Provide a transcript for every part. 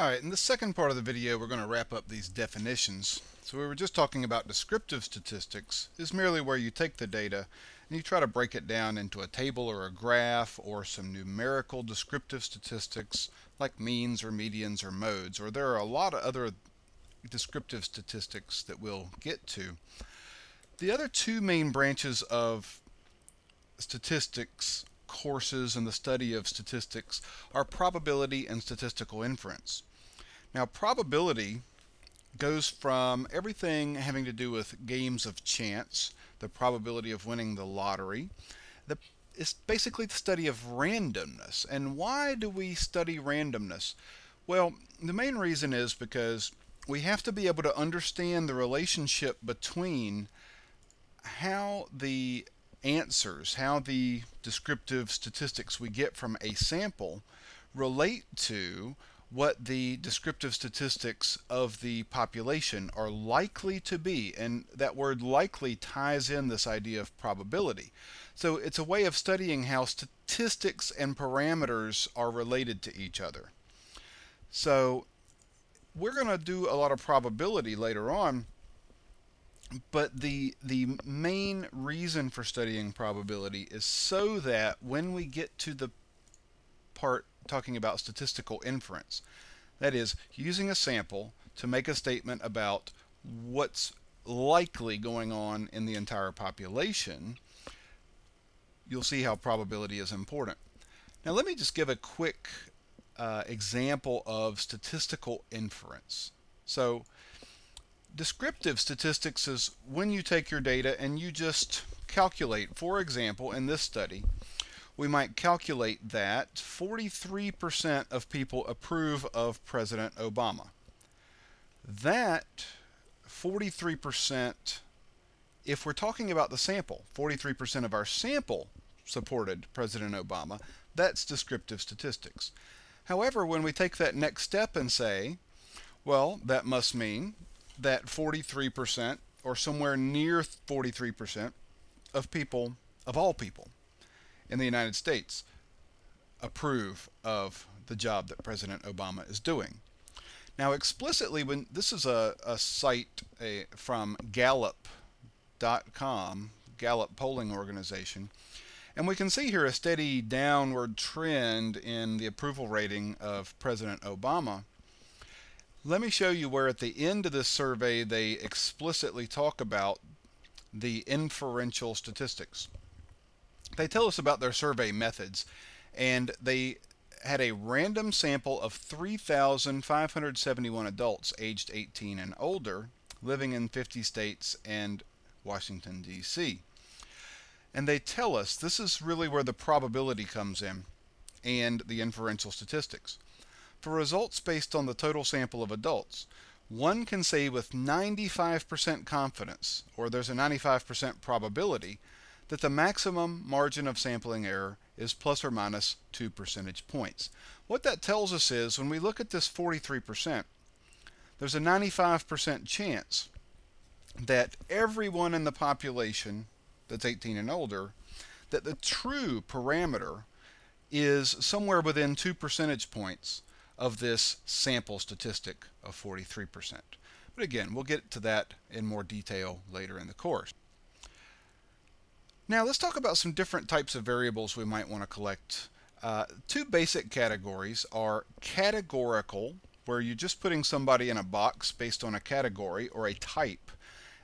Alright, in the second part of the video we're going to wrap up these definitions. So we were just talking about descriptive statistics is merely where you take the data and you try to break it down into a table or a graph or some numerical descriptive statistics like means or medians or modes or there are a lot of other descriptive statistics that we'll get to. The other two main branches of statistics courses in the study of statistics are probability and statistical inference. Now, probability goes from everything having to do with games of chance, the probability of winning the lottery. The, it's basically the study of randomness. And why do we study randomness? Well, the main reason is because we have to be able to understand the relationship between how the answers, how the descriptive statistics we get from a sample relate to what the descriptive statistics of the population are likely to be. And that word likely ties in this idea of probability. So it's a way of studying how statistics and parameters are related to each other. So we're going to do a lot of probability later on, but the the main reason for studying probability is so that when we get to the part talking about statistical inference, that is using a sample to make a statement about what's likely going on in the entire population, you'll see how probability is important. Now let me just give a quick uh, example of statistical inference. So Descriptive statistics is when you take your data and you just calculate. For example, in this study, we might calculate that 43% of people approve of President Obama. That 43%, if we're talking about the sample, 43% of our sample supported President Obama, that's descriptive statistics. However, when we take that next step and say, well, that must mean that 43% or somewhere near 43% of people, of all people in the United States, approve of the job that President Obama is doing. Now, explicitly, when this is a, a site a, from Gallup.com, Gallup polling organization, and we can see here a steady downward trend in the approval rating of President Obama. Let me show you where at the end of this survey they explicitly talk about the inferential statistics. They tell us about their survey methods, and they had a random sample of 3,571 adults aged 18 and older living in 50 states and Washington, D.C. And they tell us this is really where the probability comes in and the inferential statistics. For results based on the total sample of adults, one can say with 95% confidence, or there's a 95% probability, that the maximum margin of sampling error is plus or minus 2 percentage points. What that tells us is when we look at this 43%, there's a 95% chance that everyone in the population that's 18 and older, that the true parameter is somewhere within 2 percentage points of this sample statistic of 43%. But again, we'll get to that in more detail later in the course. Now let's talk about some different types of variables we might want to collect. Uh, two basic categories are categorical, where you're just putting somebody in a box based on a category or a type,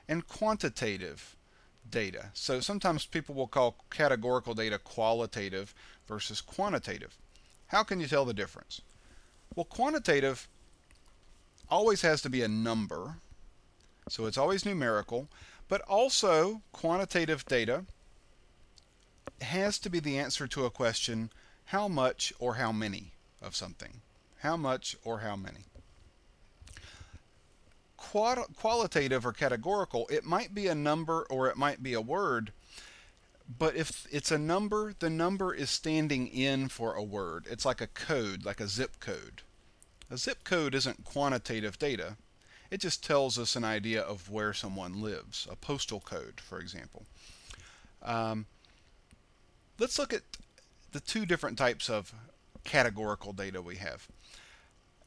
and quantitative data. So sometimes people will call categorical data qualitative versus quantitative. How can you tell the difference? Well, quantitative always has to be a number, so it's always numerical, but also quantitative data has to be the answer to a question how much or how many of something. How much or how many. qualitative or categorical, it might be a number or it might be a word, but if it's a number, the number is standing in for a word. It's like a code, like a zip code. A zip code isn't quantitative data. It just tells us an idea of where someone lives, a postal code, for example. Um, let's look at the two different types of categorical data we have.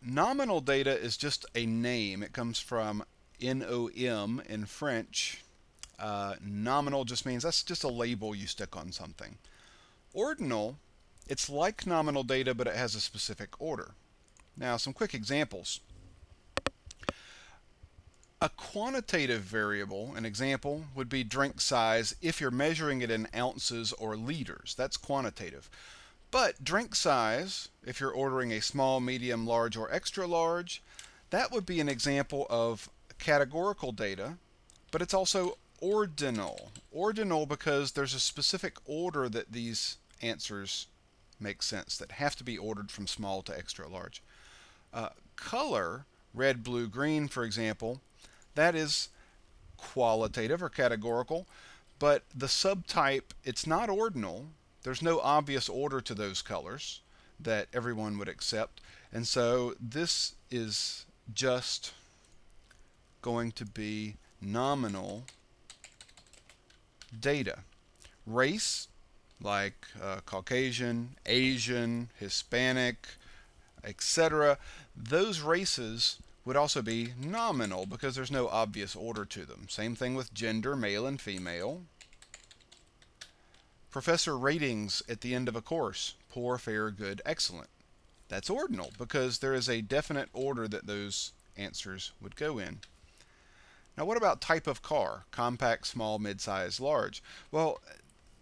nominal data is just a name. It comes from N-O-M in French. Uh, nominal just means that's just a label you stick on something. Ordinal, it's like nominal data, but it has a specific order. Now, some quick examples. A quantitative variable, an example, would be drink size if you're measuring it in ounces or liters. That's quantitative. But drink size, if you're ordering a small, medium, large, or extra large, that would be an example of categorical data, but it's also ordinal. Ordinal because there's a specific order that these answers make sense, that have to be ordered from small to extra large. Uh, color, red, blue, green, for example, that is qualitative or categorical, but the subtype, it's not ordinal. There's no obvious order to those colors that everyone would accept. And so this is just going to be nominal data. Race, like uh, Caucasian, Asian, Hispanic, etc., those races would also be nominal because there's no obvious order to them. Same thing with gender, male and female. Professor ratings at the end of a course, poor, fair, good, excellent. That's ordinal because there is a definite order that those answers would go in. Now what about type of car? Compact, small, midsize, large. Well,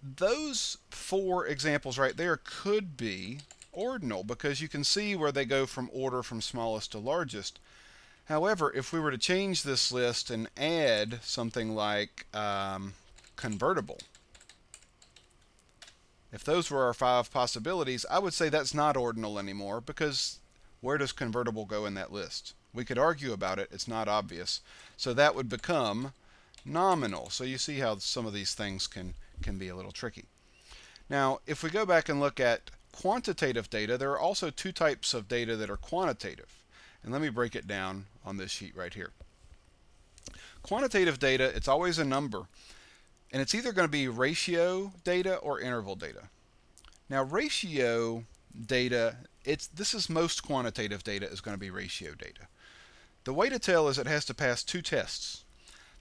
those four examples right there could be ordinal because you can see where they go from order from smallest to largest. However, if we were to change this list and add something like um, convertible, if those were our five possibilities, I would say that's not ordinal anymore because where does convertible go in that list? We could argue about it, it's not obvious. So that would become nominal. So you see how some of these things can, can be a little tricky. Now, if we go back and look at quantitative data, there are also two types of data that are quantitative. And let me break it down on this sheet right here. Quantitative data, it's always a number. And it's either going to be ratio data or interval data. Now ratio data, it's this is most quantitative data is going to be ratio data. The way to tell is it has to pass two tests.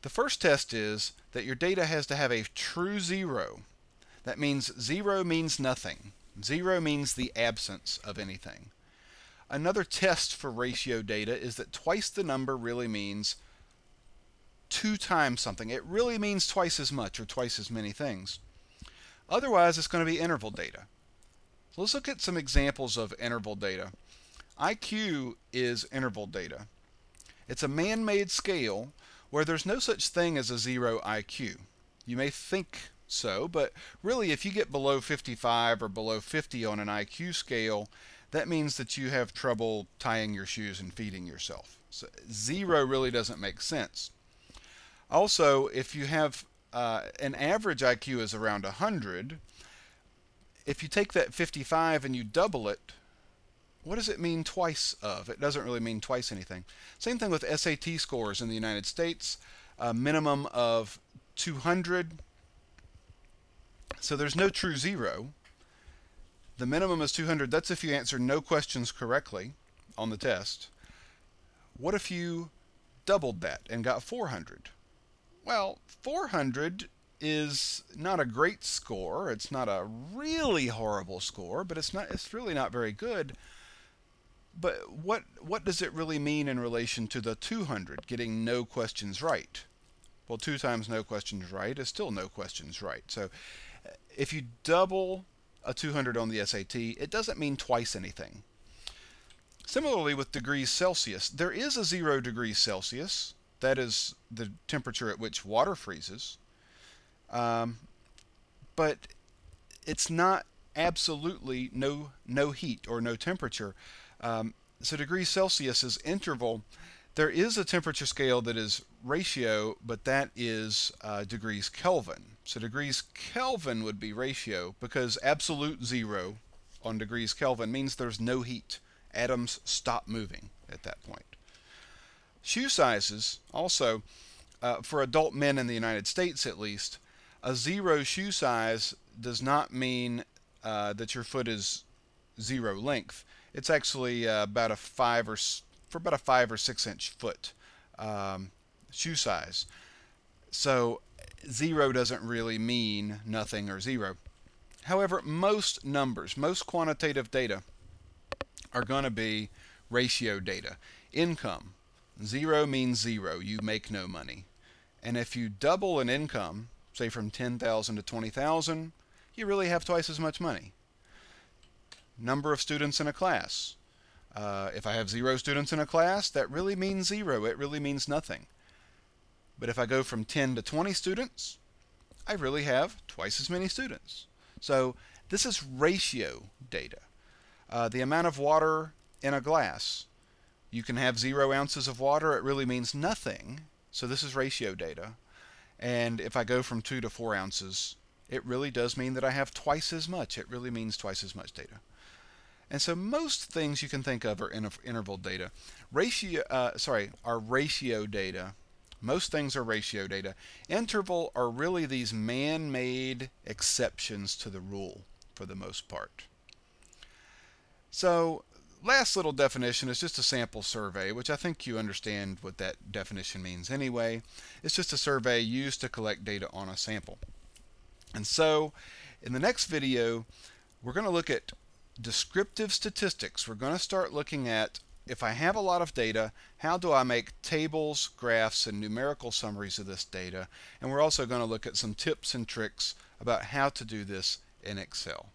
The first test is that your data has to have a true zero. That means zero means nothing. Zero means the absence of anything. Another test for ratio data is that twice the number really means two times something. It really means twice as much or twice as many things. Otherwise, it's going to be interval data. Let's look at some examples of interval data. IQ is interval data. It's a man-made scale where there's no such thing as a zero IQ. You may think so, but really if you get below 55 or below 50 on an IQ scale, that means that you have trouble tying your shoes and feeding yourself. So zero really doesn't make sense. Also, if you have uh, an average IQ is around 100, if you take that 55 and you double it, what does it mean twice of? It doesn't really mean twice anything. Same thing with SAT scores in the United States, a minimum of 200. So there's no true zero. The minimum is 200. That's if you answer no questions correctly on the test. What if you doubled that and got 400? Well, 400 is not a great score. It's not a really horrible score, but it's not it's really not very good. But what what does it really mean in relation to the 200 getting no questions right? Well, 2 times no questions right is still no questions right. So if you double a 200 on the SAT, it doesn't mean twice anything. Similarly with degrees Celsius, there is a zero degrees Celsius. That is the temperature at which water freezes. Um, but it's not absolutely no no heat or no temperature. Um, so degrees Celsius is interval. There is a temperature scale that is ratio, but that is uh, degrees Kelvin. So degrees Kelvin would be ratio because absolute zero on degrees Kelvin means there's no heat. Atoms stop moving at that point. Shoe sizes, also, uh, for adult men in the United States at least, a zero shoe size does not mean uh, that your foot is zero length. It's actually uh, about a five or for about a five or six inch foot um, shoe size. So zero doesn't really mean nothing or zero. However, most numbers, most quantitative data are going to be ratio data. Income, zero means zero, you make no money. And if you double an income, say from 10,000 to 20,000, you really have twice as much money. Number of students in a class. Uh, if I have zero students in a class, that really means zero. It really means nothing. But if I go from 10 to 20 students, I really have twice as many students. So this is ratio data. Uh, the amount of water in a glass. You can have zero ounces of water, it really means nothing. So this is ratio data. And if I go from two to four ounces, it really does mean that I have twice as much. It really means twice as much data. And so most things you can think of are interval data. Ratio, uh, sorry, are ratio data. Most things are ratio data. Interval are really these man-made exceptions to the rule for the most part. So last little definition is just a sample survey, which I think you understand what that definition means anyway. It's just a survey used to collect data on a sample. And so in the next video, we're going to look at descriptive statistics. We're going to start looking at if I have a lot of data, how do I make tables, graphs, and numerical summaries of this data? And we're also going to look at some tips and tricks about how to do this in Excel.